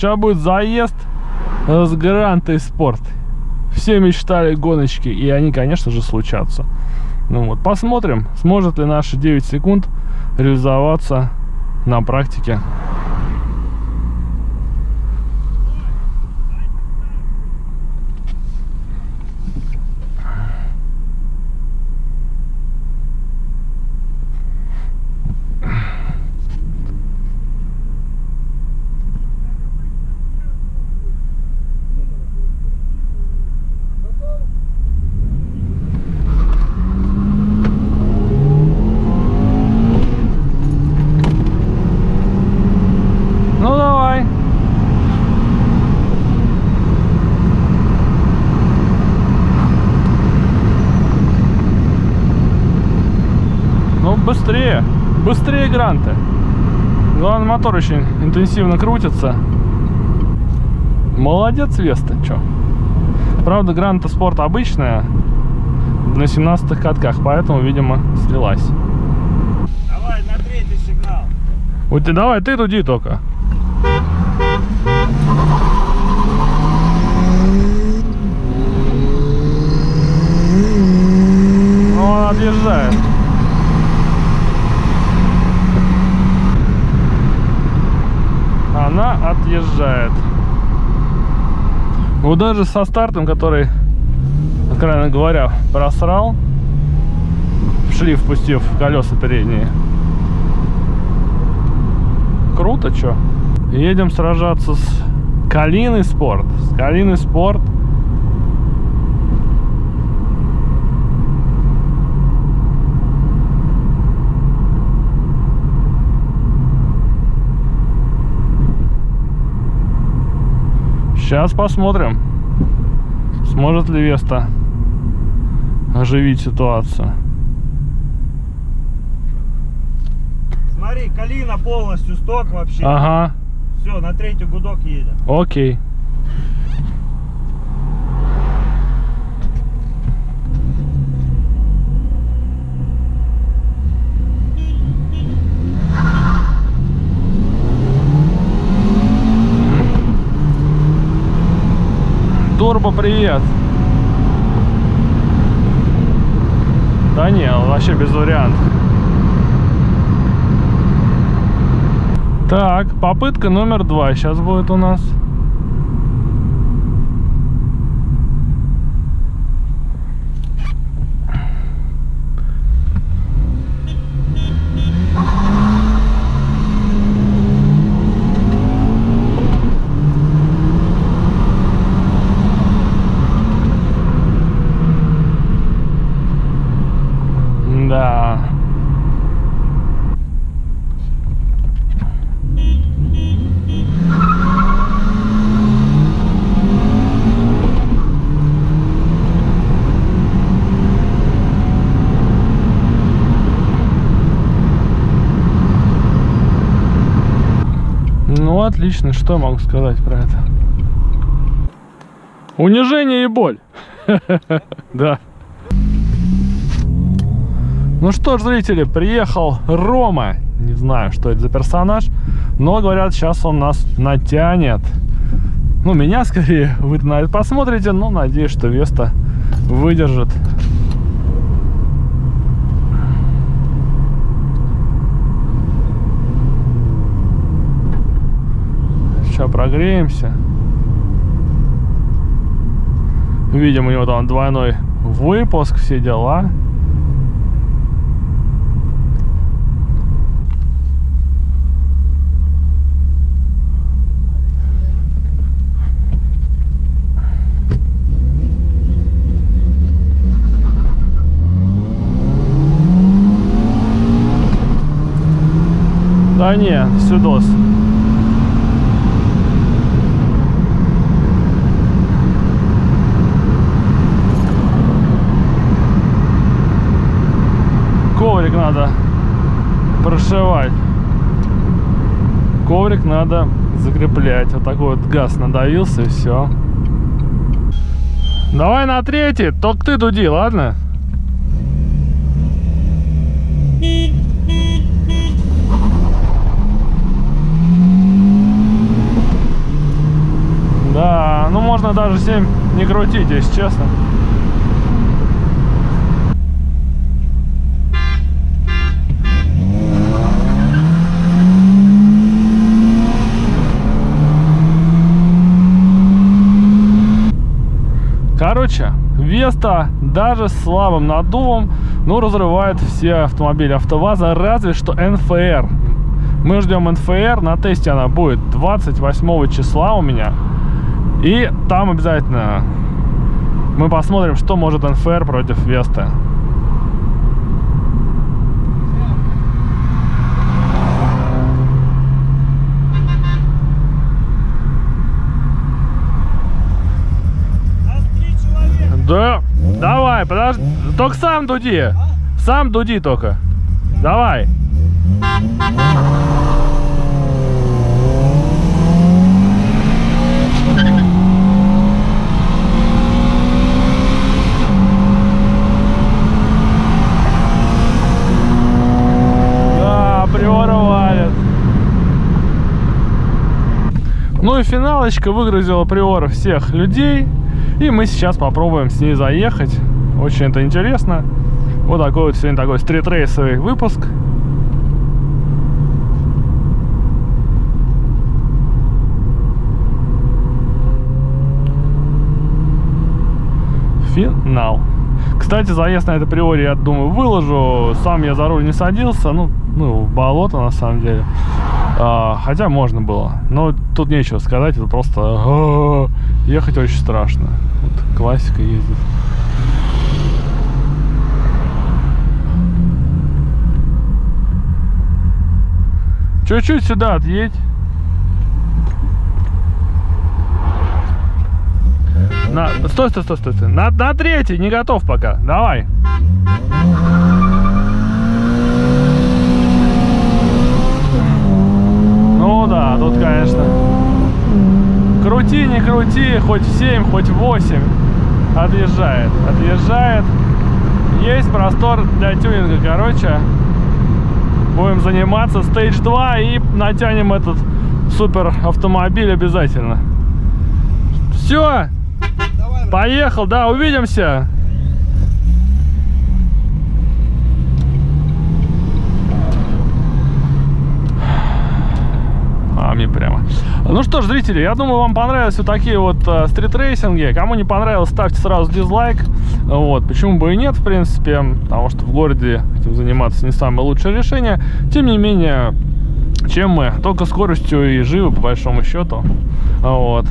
сейчас будет заезд с Грантой Спорт. Все мечтали гоночки, и они, конечно же, случатся. Ну вот, посмотрим, сможет ли наши 9 секунд реализоваться на практике. Ну давай. Ну быстрее, быстрее гранты. Главное, мотор очень интенсивно крутится. Молодец, Веста, чё. Правда, Гранта Спорт обычная, на 17 катках, поэтому, видимо, слилась. Давай на третий сигнал. Вот ты давай, ты туди только. Ну, он отъезжает. Она отъезжает. Вот даже со стартом, который, откровенно говоря, просрал, шли впустив колеса передние. Круто, чё? Едем сражаться с Калиной Спорт. С Калиной Спорт. Сейчас посмотрим, сможет ли Веста оживить ситуацию. Смотри, калина полностью сток вообще. Ага, Все, на третий гудок едем. окей. Турбо, привет. Да не, вообще без вариантов. Так, попытка номер два сейчас будет у нас. Да. Отлично. Что могу сказать про это? Унижение и боль. Да. Ну что ж, зрители, приехал Рома. Не знаю, что это за персонаж, но говорят, сейчас он нас натянет. Ну, меня скорее вы на это посмотрите, но надеюсь, что Веста выдержит. Сейчас прогреемся. Видим, у него там двойной выпуск, все дела. Да не. Коврик надо прошивать. Коврик надо закреплять. Вот такой вот газ надавился и все. Давай на третий, только ты туди, ладно? можно даже 7 не крутить, если честно. Короче, Веста даже с слабым наддувом, ну, разрывает все автомобили АвтоВАЗа, разве что НФР. Мы ждем НФР, на тесте она будет 28 числа у меня. И там обязательно мы посмотрим, что может НФР против Весты. Да, давай, подожди, только сам дуди, сам дуди только, давай. Да, приора валит. Ну и финалочка выгрузила приора всех людей. И мы сейчас попробуем с ней заехать. Очень это интересно. Вот такой вот сегодня такой стритрейсовый выпуск. Финал. Кстати, заезд на этой приоре, я думаю, выложу. Сам я за руль не садился. Ну, ну болото на самом деле. А, хотя можно было. Но тут нечего сказать. Это просто а, ехать очень страшно. Вот классика ездит. Чуть-чуть сюда отъедь. На, стой, стой, стой, стой, стой. На, на третий, не готов пока. Давай. Ну да, тут, конечно. Крути, не крути, хоть в 7, хоть в 8. Отъезжает, отъезжает. Есть простор для тюнинга, короче. Будем заниматься стейдж 2 и натянем этот супер автомобиль обязательно. Все, поехал, да, увидимся. А, мне прямо. Ну что ж, зрители, я думаю, вам понравились вот такие вот э, стритрейсинги. Кому не понравилось, ставьте сразу дизлайк. Вот, почему бы и нет, в принципе, потому что в городе этим заниматься не самое лучшее решение. Тем не менее, чем мы? Только скоростью и живы, по большому счету. Вот.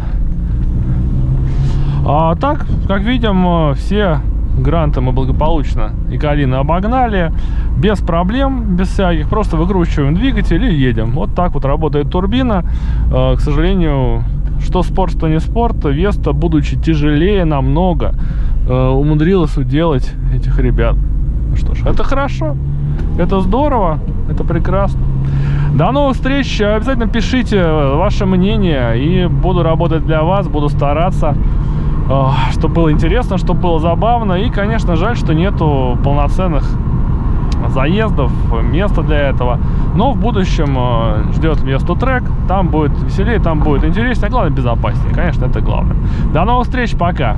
А так, как видим, все гранты мы благополучно и Калины обогнали. Без проблем, без всяких. Просто выкручиваем двигатель и едем. Вот так вот работает турбина. Э, К сожалению, что спорт, что не спорт, Веста, будучи тяжелее намного, э, умудрилась уделать этих ребят. Ну что ж, это хорошо. Это здорово, это прекрасно. До новых встреч. Обязательно пишите ваше мнение. И буду работать для вас, буду стараться чтобы было интересно, чтобы было забавно. И, конечно, жаль, что нету полноценных заездов, места для этого. Но в будущем э, ждет Весту трек. Там будет веселее, там будет интереснее, а главное безопаснее. Конечно, это главное. До новых встреч, пока!